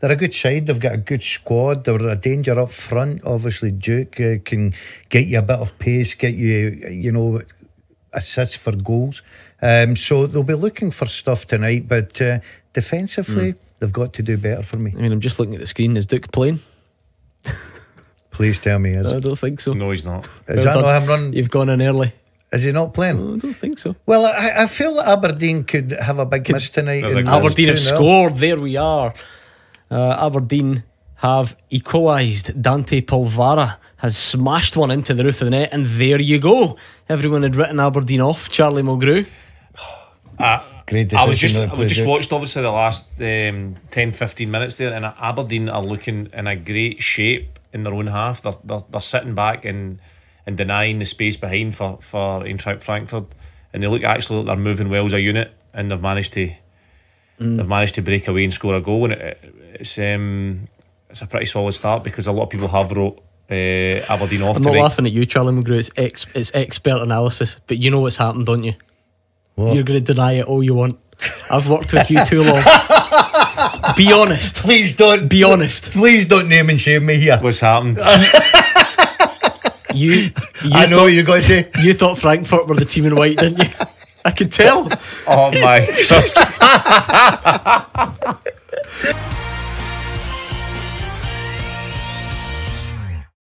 they're a good side. They've got a good squad. They're a danger up front. Obviously, Duk uh, can get you a bit of pace, get you, you know, assists for goals. Um, so they'll be looking for stuff tonight, but uh, defensively, they've got to do better for me. I mean, I'm just looking at the screen. Is Duk playing? Please tell me, is, I don't think so. No, he's not. is Well that done. not him running? You've gone in early. Is he not playing? I don't think so. Well, I, I feel that Aberdeen could have a big miss tonight. There's a and goal. lose Aberdeen have scored. There we are. Uh, Aberdeen have equalised. Dante Polvara has smashed one into the roof of the net, and there you go. Everyone had written Aberdeen off. Charlie Mulgrew. Great I was just that I was just watched obviously the last um, 10 15 minutes there and Aberdeen are looking in a great shape in their own half they're, they're, they're sitting back and and denying the space behind for for Eintracht Frankfurt and they look actually like they're moving well as a unit and they've managed to they've managed to break away and score a goal and it, it's um it's a pretty solid start because a lot of people have wrote uh, Aberdeen off I'm not tonight laughing at you, Charlie Mulgrew. It's, ex- it's expert analysis, but you know what's happened, don't you? What? You're going to deny it all you want. I've worked with you too long. Be honest. Please don't Be honest. Please don't name and shame me here. what's happened You, you I know thought, what you're going to say. you thought Frankfurt were the team in white, didn't you? I could tell. oh my